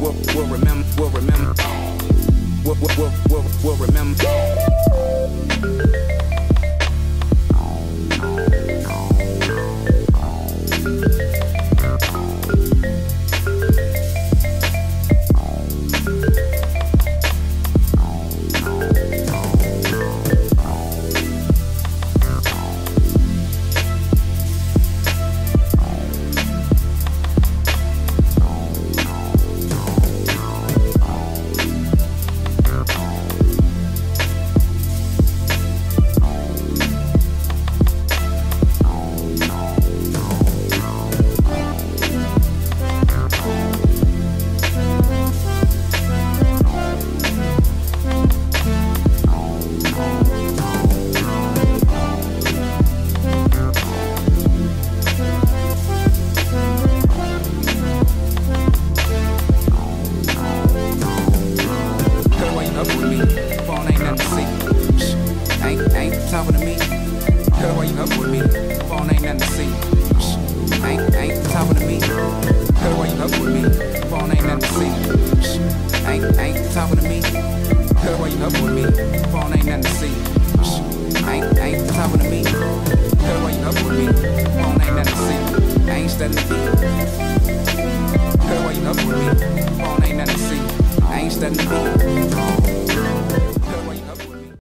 We'll, we'll remember. We'll, we'll, we'll, we'll remember. Up with me? Phone ain't nothing to see. Ain't, ain't talking to me. Girl, why you up with me? Phone ain't nothing to see. Ain't, ain't talking to me. Girl, why you up with me? Phone ain't nothing to see. Ain't, ain't talking to me. Girl, why you up with me? Phone ain't nothing to see. Ain't studying the beat. Girl, why you up with me? Phone ain't nothing to see. Ain't studying the beat.